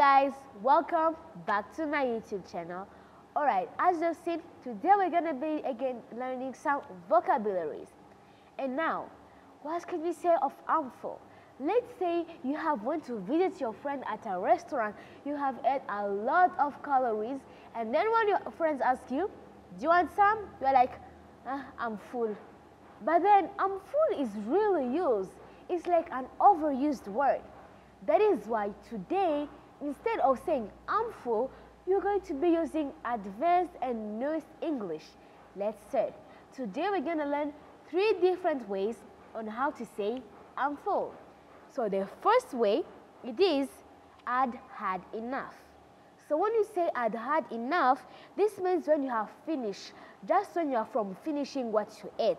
guys, welcome back to my YouTube channel. Alright, as you've seen, today we're gonna be again learning some vocabularies. And now, what can we say of harmful? Let's say you have went to visit your friend at a restaurant, you have ate a lot of calories, and then when your friends ask you, do you want some? You're like, ah, I'm full. But then I'm full is really used. It's like an overused word. That is why today, instead of saying I'm full, you're going to be using advanced and newest English. Let's start. Today we're going to learn three different ways on how to say I'm full. So the first way, it is I'd had enough. So when you say I'd had enough, this means when you have finished, just when you are from finishing what you ate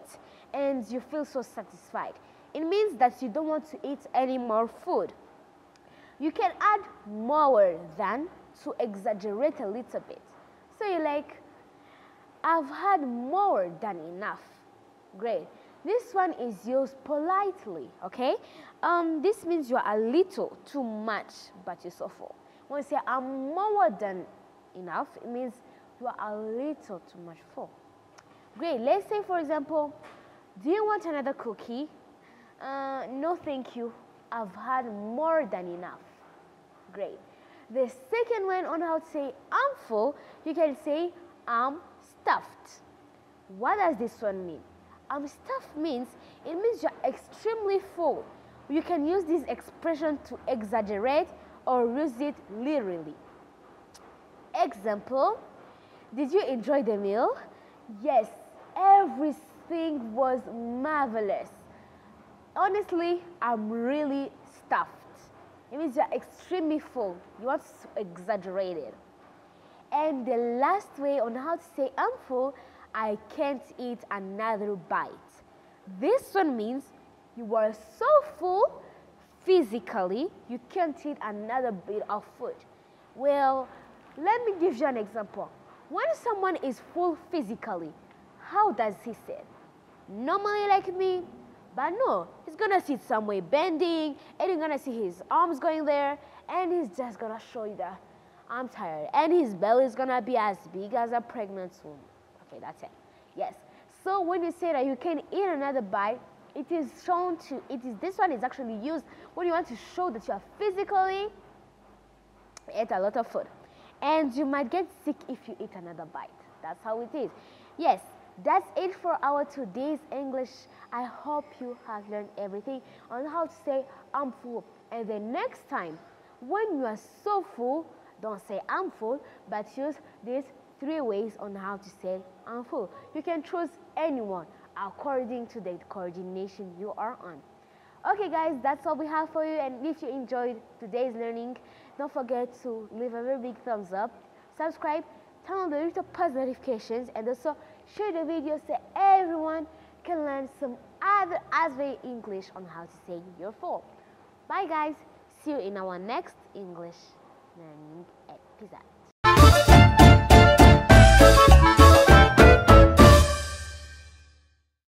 and you feel so satisfied. It means that you don't want to eat any more food. You can add more than to exaggerate a little bit. So you're like, I've had more than enough. Great. This one is used politely, okay? Um, this means you're a little too much, but you're so full. When you say I'm more than enough, it means you are a little too much full. Great. Let's say, for example, do you want another cookie? Uh, no, thank you. I've had more than enough. Great. The second one on how to say I'm full, you can say I'm stuffed. What does this one mean? I'm stuffed means it means you're extremely full. You can use this expression to exaggerate or use it literally. Example, did you enjoy the meal? Yes, everything was marvelous. Honestly, I'm really stuffed. It means you're extremely full. You want to exaggerate it. And the last way on how to say I'm full, I can't eat another bite. This one means you are so full physically, you can't eat another bit of food. Well, let me give you an example. When someone is full physically, how does he say? Normally like me, but no, he's gonna sit somewhere bending, and you're gonna see his arms going there, and he's just gonna show you that I'm tired. And his belly is gonna be as big as a pregnant woman. Okay, that's it. Yes. So when you say that you can eat another bite, it is shown to, it is, this one is actually used when you want to show that you are physically ate a lot of food. And you might get sick if you eat another bite. That's how it is. Yes, that's it for our today's English. I hope you have learned everything on how to say I'm full. And the next time, when you are so full, don't say I'm full, but use these three ways on how to say I'm full. You can choose anyone according to the coordination you are on. Okay guys, that's all we have for you and if you enjoyed today's learning, don't forget to leave a very big thumbs up, subscribe, turn on the little post notifications and also share the video so everyone can learn some other Asbury English on how to say your full. Bye guys, see you in our next English learning episode.